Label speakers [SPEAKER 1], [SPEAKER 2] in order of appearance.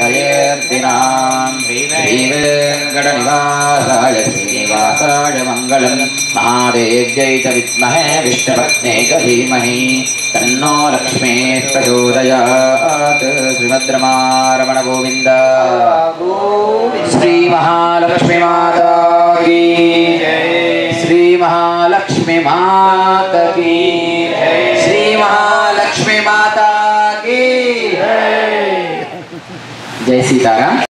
[SPEAKER 1] दयेर्दिनाम् श्रीवेङ्कटनिवासाय श्रीनिवासाय मङ्गलम् महादेव्यै च विद्महे विष्णुपत्ने च धीमहि तन्नो लक्ष्मी प्रचोदयात् श्रीमद्रमारमण गोविन्द श्री महालक्ष्मी माता की श्री महालक्ष्मी माता की Jessica